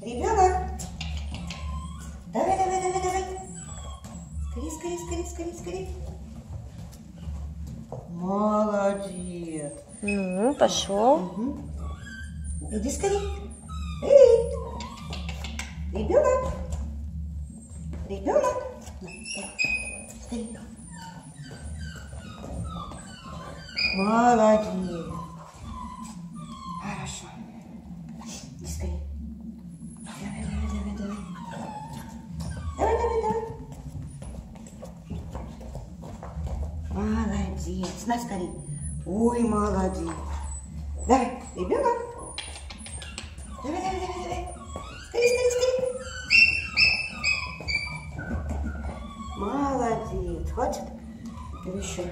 Ребенок. Давай, давай, давай, давай. Скорее, скорее, скорее, скорее, скорее. Молодец. Ну, пошел. Угу. Иди скорее. Эй! Ребенок. Ребенок. Молодец. Молодец. На, скорее. Ой, молодец. Давай, ребенок. Давай, давай, давай, давай. Скорее, скорее, скорее. Молодец. Хватит? Или еще?